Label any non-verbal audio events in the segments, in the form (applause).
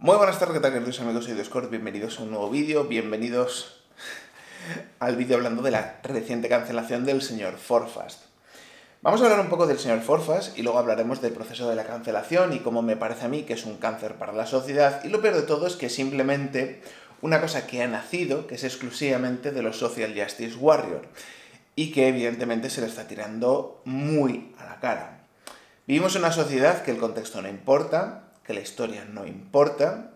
Muy buenas tardes, ¿qué tal queridos amigos? Soy Discord, bienvenidos a un nuevo vídeo, bienvenidos (laughs) al vídeo hablando de la reciente cancelación del señor Forfast. Vamos a hablar un poco del señor Forfast y luego hablaremos del proceso de la cancelación y cómo me parece a mí que es un cáncer para la sociedad y lo peor de todo es que simplemente una cosa que ha nacido, que es exclusivamente de los Social Justice Warrior y que evidentemente se le está tirando muy a la cara. Vivimos en una sociedad que el contexto no importa, que la historia no importa.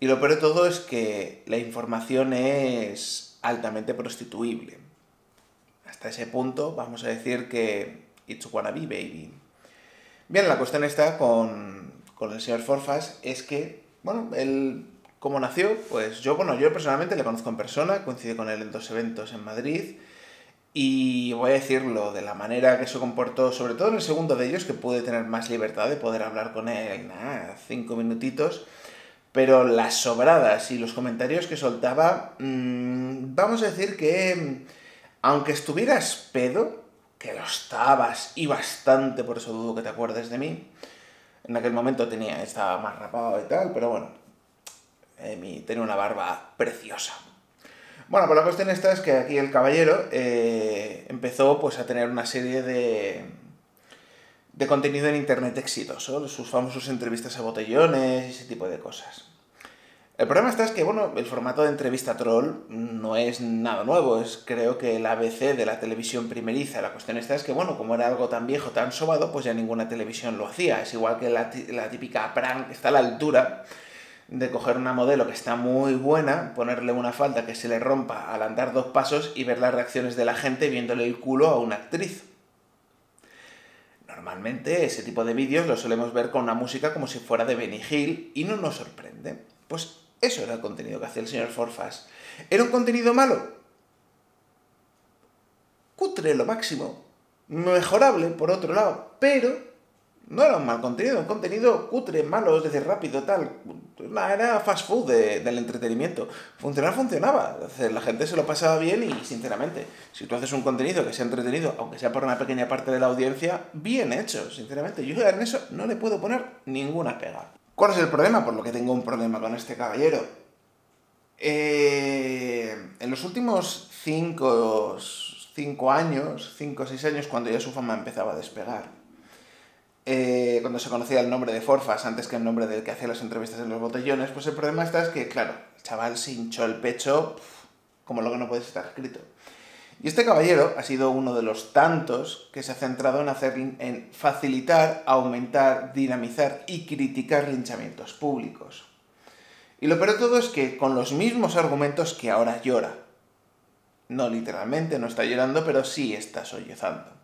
Y lo peor de todo es que la información es altamente prostituible. Hasta ese punto vamos a decir que it's wanna be baby. Bien, la cuestión está con, con el señor Forfas es que, bueno, él, como nació, pues yo, bueno, yo personalmente le conozco en persona, coincide con él en dos eventos en Madrid, y voy a decirlo de la manera que se comportó, sobre todo en el segundo de ellos, que pude tener más libertad de poder hablar con él, nada, cinco minutitos. Pero las sobradas y los comentarios que soltaba, mmm, vamos a decir que, aunque estuvieras pedo, que lo estabas y bastante, por eso dudo que te acuerdes de mí, en aquel momento tenía, estaba más rapado y tal, pero bueno, eh, tenía una barba preciosa, bueno, pues la cuestión esta es que aquí el caballero eh, empezó pues, a tener una serie de, de contenido en internet exitoso, sus famosos entrevistas a botellones y ese tipo de cosas. El problema está es que, bueno, el formato de entrevista troll no es nada nuevo, es creo que el ABC de la televisión primeriza. La cuestión esta es que, bueno, como era algo tan viejo, tan sobado, pues ya ninguna televisión lo hacía. Es igual que la, la típica prank, está a la altura de coger una modelo que está muy buena, ponerle una falda que se le rompa al andar dos pasos y ver las reacciones de la gente viéndole el culo a una actriz. Normalmente ese tipo de vídeos lo solemos ver con una música como si fuera de Benny Hill y no nos sorprende. Pues eso era el contenido que hacía el señor Forfas. ¿Era un contenido malo? Cutre lo máximo. Mejorable, por otro lado, pero no era un mal contenido, un contenido cutre, malo, es decir, rápido, tal. Era fast food del entretenimiento. Funcionar funcionaba. la gente se lo pasaba bien y, sinceramente, si tú haces un contenido que sea entretenido, aunque sea por una pequeña parte de la audiencia, bien hecho, sinceramente. Yo en eso no le puedo poner ninguna pega. ¿Cuál es el problema? Por lo que tengo un problema con este caballero. Eh, en los últimos 5 años, 5 o 6 años, cuando ya su fama empezaba a despegar, eh, cuando se conocía el nombre de Forfas antes que el nombre del que hacía las entrevistas en los botellones, pues el problema está es que, claro, el chaval se hinchó el pecho como lo que no puede estar escrito. Y este caballero ha sido uno de los tantos que se ha centrado en, hacer, en facilitar, aumentar, dinamizar y criticar linchamientos públicos. Y lo peor de todo es que con los mismos argumentos que ahora llora. No literalmente, no está llorando, pero sí está sollozando.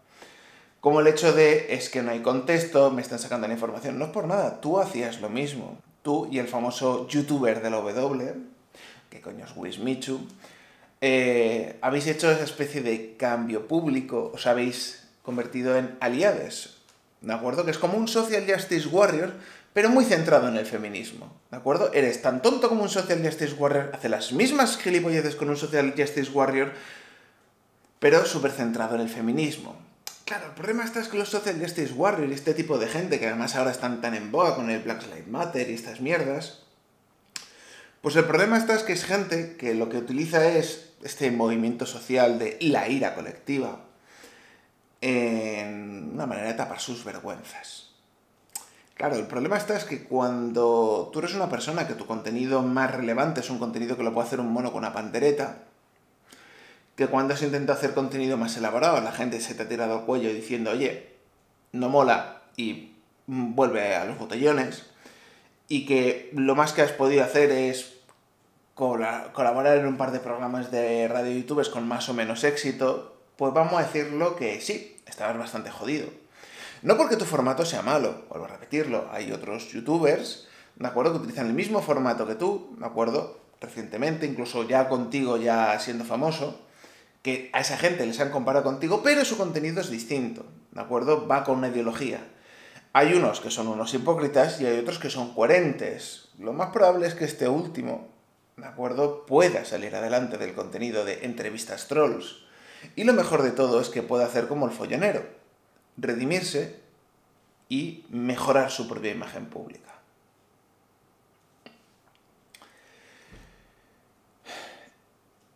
Como el hecho de es que no hay contexto, me están sacando la información. No es por nada, tú hacías lo mismo. Tú y el famoso youtuber de la W, que coño es Wismichu, eh, habéis hecho esa especie de cambio público, os habéis convertido en aliados, ¿de acuerdo? Que es como un social justice warrior, pero muy centrado en el feminismo, ¿de acuerdo? Eres tan tonto como un social justice warrior, hace las mismas gilipolleces con un social justice warrior, pero súper centrado en el feminismo. Claro, el problema está es que los Social Justice Warrior y este tipo de gente, que además ahora están tan en boga con el Black Lives Matter y estas mierdas, pues el problema está es que es gente que lo que utiliza es este movimiento social de la ira colectiva en una manera de tapar sus vergüenzas. Claro, el problema está es que cuando tú eres una persona que tu contenido más relevante es un contenido que lo puede hacer un mono con una pandereta, que cuando has intentado hacer contenido más elaborado, la gente se te ha tirado al cuello diciendo, oye, no mola y vuelve a los botellones, y que lo más que has podido hacer es colaborar en un par de programas de radio youtubers con más o menos éxito, pues vamos a decirlo que sí, estabas bastante jodido. No porque tu formato sea malo, vuelvo a repetirlo, hay otros youtubers, ¿de acuerdo? Que utilizan el mismo formato que tú, ¿de acuerdo? Recientemente, incluso ya contigo, ya siendo famoso, que a esa gente les han comparado contigo, pero su contenido es distinto, ¿de acuerdo? Va con una ideología. Hay unos que son unos hipócritas y hay otros que son coherentes. Lo más probable es que este último, ¿de acuerdo?, pueda salir adelante del contenido de entrevistas trolls. Y lo mejor de todo es que pueda hacer como el follonero, redimirse y mejorar su propia imagen pública.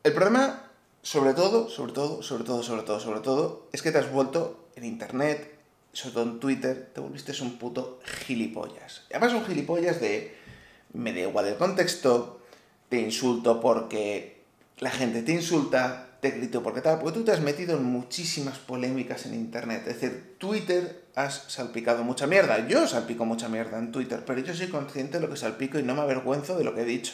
El problema sobre todo, sobre todo, sobre todo, sobre todo, sobre todo, es que te has vuelto en internet, sobre todo en Twitter, te volviste un puto gilipollas. Además un gilipollas de me da igual el contexto, te insulto porque la gente te insulta, te grito porque tal, porque tú te has metido en muchísimas polémicas en internet. Es decir, Twitter has salpicado mucha mierda. Yo salpico mucha mierda en Twitter, pero yo soy consciente de lo que salpico y no me avergüenzo de lo que he dicho.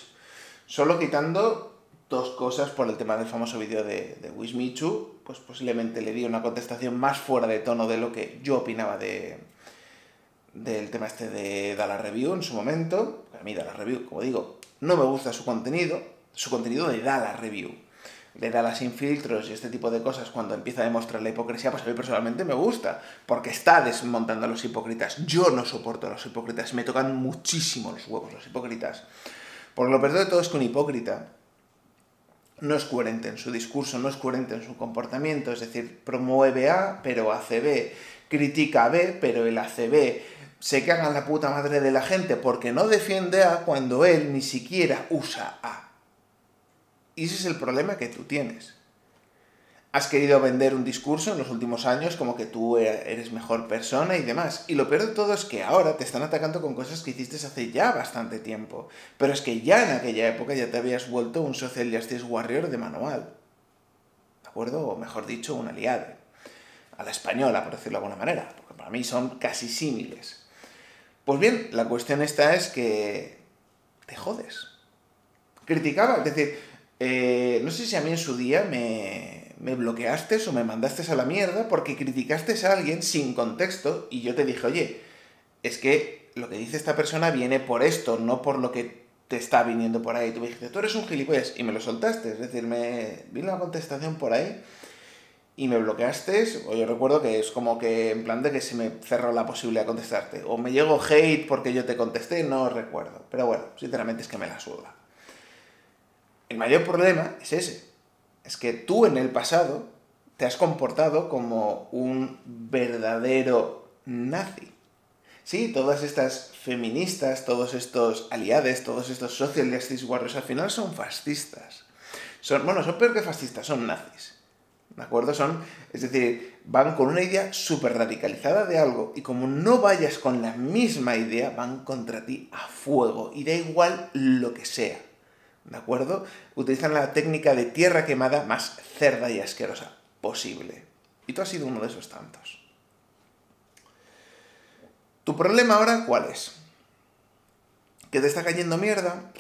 Solo quitando dos cosas por el tema del famoso vídeo de, de Wismichu, pues posiblemente le di una contestación más fuera de tono de lo que yo opinaba de del tema este de Dala Review en su momento. A mí Dala Review, como digo, no me gusta su contenido, su contenido de Dala Review. De Dala sin filtros y este tipo de cosas cuando empieza a demostrar la hipocresía, pues a mí personalmente me gusta, porque está desmontando a los hipócritas. Yo no soporto a los hipócritas, me tocan muchísimo los huevos los hipócritas. Porque lo peor de todo es que un hipócrita no es coherente en su discurso, no es coherente en su comportamiento, es decir, promueve A, pero hace B, critica a B, pero el ACB se caga en la puta madre de la gente porque no defiende A cuando él ni siquiera usa A. Y ese es el problema que tú tienes has querido vender un discurso en los últimos años como que tú eres mejor persona y demás. Y lo peor de todo es que ahora te están atacando con cosas que hiciste hace ya bastante tiempo. Pero es que ya en aquella época ya te habías vuelto un Social Justice Warrior de manual. ¿De acuerdo? O mejor dicho, un aliado. A la española, por decirlo de alguna manera. Porque para mí son casi símiles. Pues bien, la cuestión esta es que te jodes. Criticaba, es decir, eh, no sé si a mí en su día me, me bloqueaste o me mandaste a la mierda porque criticaste a alguien sin contexto y yo te dije, oye, es que lo que dice esta persona viene por esto, no por lo que te está viniendo por ahí. Tú me dijiste, tú eres un gilipollas y me lo soltaste. Es decir, me vino una contestación por ahí y me bloqueaste. O yo recuerdo que es como que en plan de que se me cerró la posibilidad de contestarte. O me llegó hate porque yo te contesté, no recuerdo. Pero bueno, sinceramente es que me la suda. El mayor problema es ese es que tú en el pasado te has comportado como un verdadero nazi. Sí, todas estas feministas, todos estos aliados, todos estos social justice warriors al final son fascistas. Son, bueno, son peor que fascistas, son nazis. ¿De acuerdo? Son, es decir, van con una idea súper radicalizada de algo y como no vayas con la misma idea, van contra ti a fuego y da igual lo que sea. ¿De acuerdo? Utilizan la técnica de tierra quemada más cerda y asquerosa posible. Y tú has sido uno de esos tantos. ¿Tu problema ahora cuál es? ¿Que te está cayendo mierda?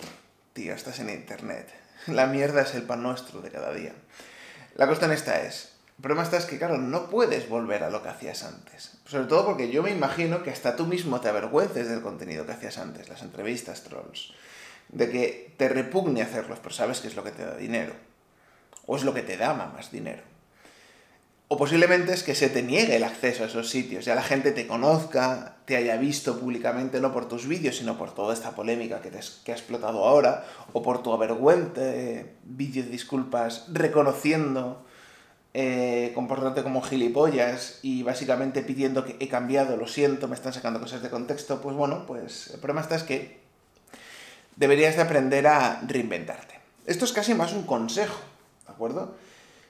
Tío, estás en internet. La mierda es el pan nuestro de cada día. La cuestión esta es, el problema está es que, claro, no puedes volver a lo que hacías antes. Sobre todo porque yo me imagino que hasta tú mismo te avergüences del contenido que hacías antes, las entrevistas trolls de que te repugne hacerlos, pero sabes que es lo que te da dinero. O es lo que te da más dinero. O posiblemente es que se te niegue el acceso a esos sitios, ya la gente te conozca, te haya visto públicamente, no por tus vídeos, sino por toda esta polémica que, te, ha explotado ahora, o por tu avergüente vídeo de disculpas reconociendo eh, comportarte como gilipollas y básicamente pidiendo que he cambiado, lo siento, me están sacando cosas de contexto, pues bueno, pues el problema está es que deberías de aprender a reinventarte. Esto es casi más un consejo, ¿de acuerdo?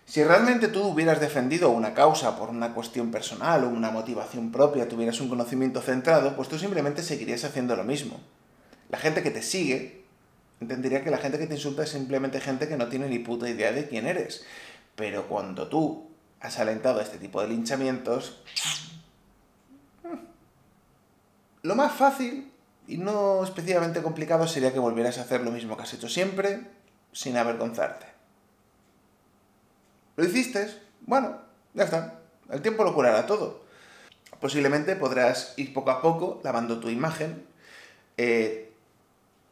Si realmente tú hubieras defendido una causa por una cuestión personal o una motivación propia, tuvieras un conocimiento centrado, pues tú simplemente seguirías haciendo lo mismo. La gente que te sigue entendería que la gente que te insulta es simplemente gente que no tiene ni puta idea de quién eres. Pero cuando tú has alentado este tipo de linchamientos, lo más fácil y no especialmente complicado sería que volvieras a hacer lo mismo que has hecho siempre, sin avergonzarte. ¿Lo hiciste? Bueno, ya está. El tiempo lo curará todo. Posiblemente podrás ir poco a poco lavando tu imagen, eh,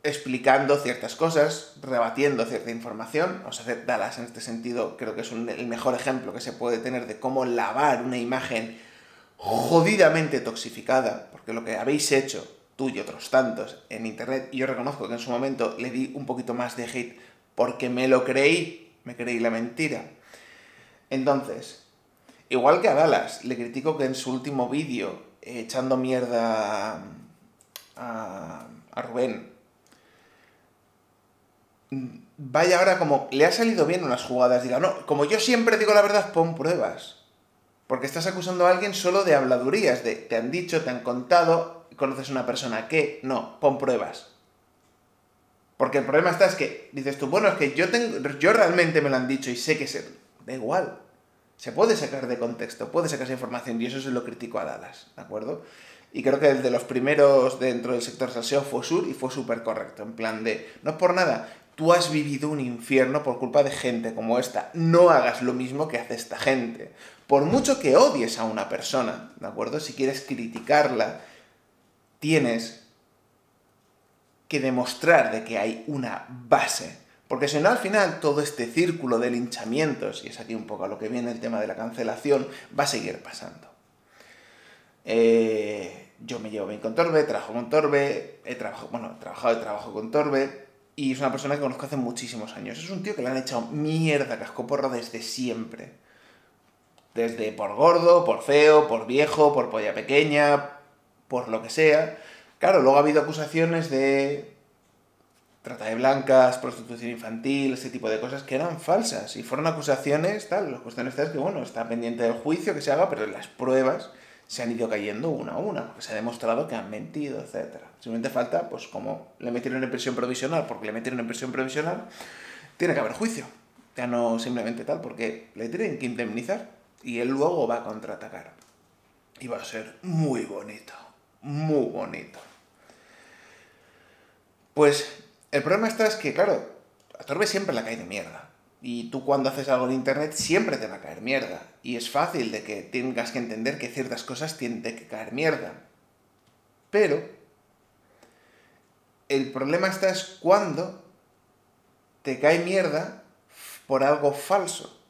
explicando ciertas cosas, rebatiendo cierta información. Vamos a hacer Dallas en este sentido, creo que es el mejor ejemplo que se puede tener de cómo lavar una imagen jodidamente toxificada, porque lo que habéis hecho tú y otros tantos en internet, y yo reconozco que en su momento le di un poquito más de hate porque me lo creí, me creí la mentira. Entonces, igual que a Dallas, le critico que en su último vídeo, echando mierda a, a Rubén, vaya ahora como le ha salido bien unas jugadas, diga, no, como yo siempre digo la verdad, pon pruebas. Porque estás acusando a alguien solo de habladurías, de te han dicho, te han contado, conoces a una persona que, no, pon pruebas. Porque el problema está es que dices tú, bueno, es que yo tengo, yo realmente me lo han dicho y sé que se, da igual. Se puede sacar de contexto, puede sacar esa información y eso es lo crítico a Dallas, ¿de acuerdo? Y creo que el de los primeros dentro del sector salseo fue Sur y fue súper correcto, en plan de, no es por nada, tú has vivido un infierno por culpa de gente como esta, no hagas lo mismo que hace esta gente. Por mucho que odies a una persona, ¿de acuerdo? Si quieres criticarla, tienes que demostrar de que hay una base. Porque si no, al final, todo este círculo de linchamientos, y es aquí un poco a lo que viene el tema de la cancelación, va a seguir pasando. Eh, yo me llevo bien con Torbe, trabajo con Torbe, he trabajado, bueno, he trabajado y trabajo con Torbe, y es una persona que conozco hace muchísimos años. Es un tío que le han echado mierda cascoporro desde siempre. Desde por gordo, por feo, por viejo, por polla pequeña, por lo que sea. Claro, luego ha habido acusaciones de trata de blancas, prostitución infantil, ese tipo de cosas que eran falsas. Y fueron acusaciones, tal, la cuestión está es que, bueno, está pendiente del juicio que se haga, pero las pruebas se han ido cayendo una a una, porque se ha demostrado que han mentido, etc. Simplemente falta, pues como le metieron en prisión provisional, porque le metieron en prisión provisional, tiene que haber juicio. Ya no simplemente tal, porque le tienen que indemnizar y él luego va a contraatacar. Y va a ser muy bonito muy bonito. Pues el problema está es que, claro, a Torbe siempre la cae de mierda. Y tú cuando haces algo en internet siempre te va a caer mierda. Y es fácil de que tengas que entender que ciertas cosas tienen que caer mierda. Pero el problema está es cuando te cae mierda por algo falso.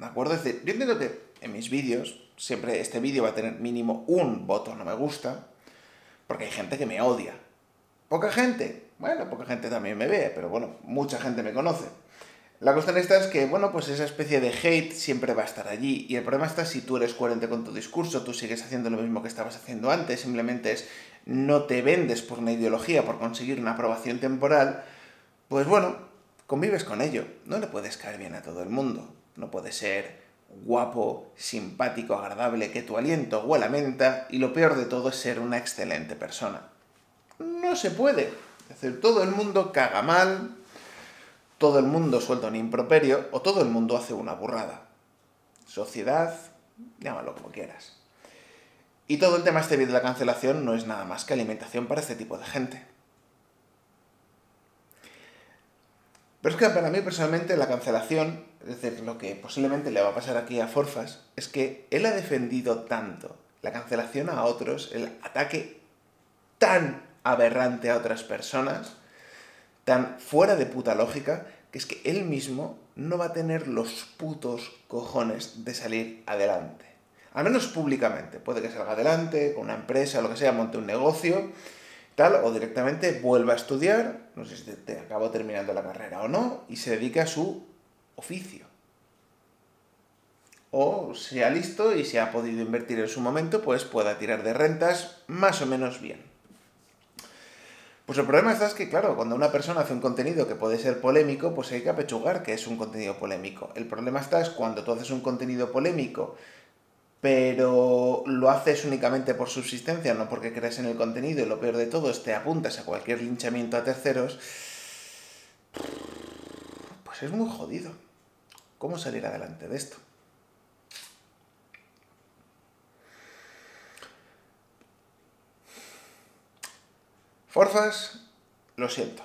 ¿De acuerdo? Es decir, yo entiendo que en mis vídeos, siempre este vídeo va a tener mínimo un voto no me gusta, porque hay gente que me odia. ¿Poca gente? Bueno, poca gente también me ve, pero bueno, mucha gente me conoce. La cuestión esta es que, bueno, pues esa especie de hate siempre va a estar allí. Y el problema está si tú eres coherente con tu discurso, tú sigues haciendo lo mismo que estabas haciendo antes, simplemente es no te vendes por una ideología, por conseguir una aprobación temporal, pues bueno, convives con ello. No le puedes caer bien a todo el mundo. No puede ser guapo, simpático, agradable, que tu aliento huela menta y lo peor de todo es ser una excelente persona. No se puede. Es decir, todo el mundo caga mal, todo el mundo suelta un improperio o todo el mundo hace una burrada. Sociedad, llámalo como quieras. Y todo el tema este de la cancelación no es nada más que alimentación para este tipo de gente. Pero es que para mí personalmente la cancelación, es decir, lo que posiblemente le va a pasar aquí a Forfas, es que él ha defendido tanto la cancelación a otros, el ataque tan aberrante a otras personas, tan fuera de puta lógica, que es que él mismo no va a tener los putos cojones de salir adelante. Al menos públicamente. Puede que salga adelante con una empresa, lo que sea, monte un negocio o directamente vuelva a estudiar, no sé si te, acabó terminando la carrera o no, y se dedica a su oficio. O sea listo y se ha podido invertir en su momento, pues pueda tirar de rentas más o menos bien. Pues el problema está es que, claro, cuando una persona hace un contenido que puede ser polémico, pues hay que apechugar que es un contenido polémico. El problema está es cuando tú haces un contenido polémico pero lo haces únicamente por subsistencia, no porque crees en el contenido y lo peor de todo es te apuntas a cualquier linchamiento a terceros, pues es muy jodido. ¿Cómo salir adelante de esto? Forfas, lo siento.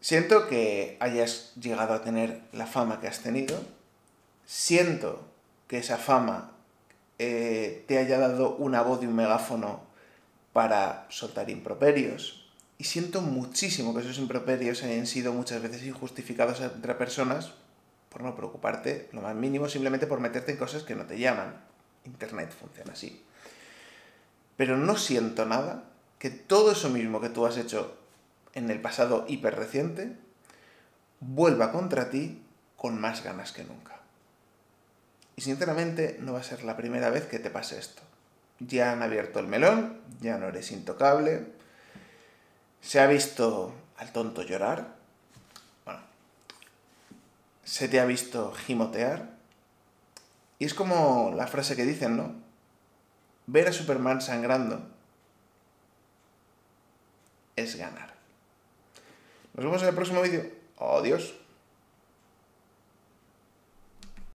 Siento que hayas llegado a tener la fama que has tenido. Siento que esa fama eh, te haya dado una voz y un megáfono para soltar improperios. Y siento muchísimo que esos improperios hayan sido muchas veces injustificados entre personas por no preocuparte lo más mínimo, simplemente por meterte en cosas que no te llaman. Internet funciona así. Pero no siento nada que todo eso mismo que tú has hecho en el pasado hiper reciente vuelva contra ti con más ganas que nunca. Y sinceramente no va a ser la primera vez que te pase esto. Ya han abierto el melón, ya no eres intocable. Se ha visto al tonto llorar. Bueno, se te ha visto gimotear. Y es como la frase que dicen, ¿no? Ver a Superman sangrando es ganar. Nos vemos en el próximo vídeo. Adiós.